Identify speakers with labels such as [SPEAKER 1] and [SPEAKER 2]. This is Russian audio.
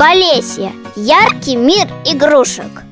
[SPEAKER 1] Полесье. Яркий мир игрушек.